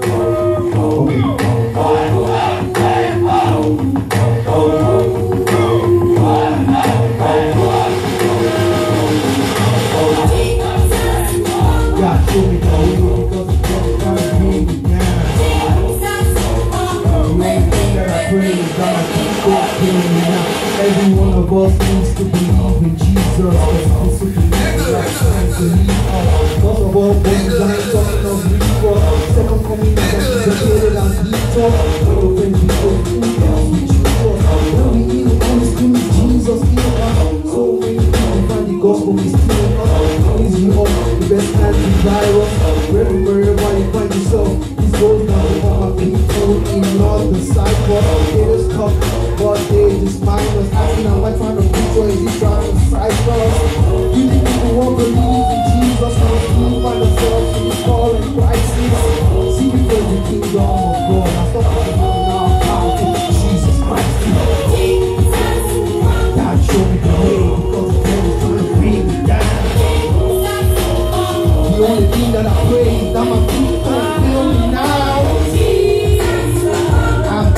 God Now. Every one of us needs to believe in Jesus. Cause to leave us. Most of all, boys, I ain't talking of believers. Second coming is anticipated and bleach us. When the we go through, we choose us. When we heal, only scream Jesus heal us. So many people find the gospel is killing us. Please you up, the best time to virus. Wherever, wherever you find yourself, this goes down all my people in the cycle. It is tough,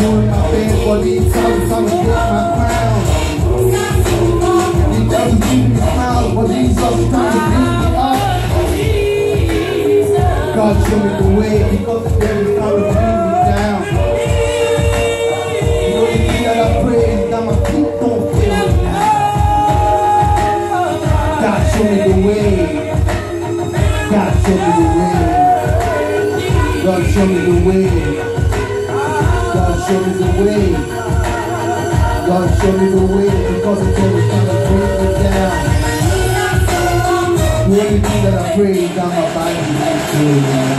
doing my best for these times trying to get my crown. It doesn't keep me smile, but these trying to bring me up. God show me the way because the devil's trying to bring me down. The only thing that I pray is that my feet don't feel me now. God show me the way. God show me the way. God show me the way. Show me the way. God show me the way because the devil's trying to bring me down. The only thing that I pray is that my body is.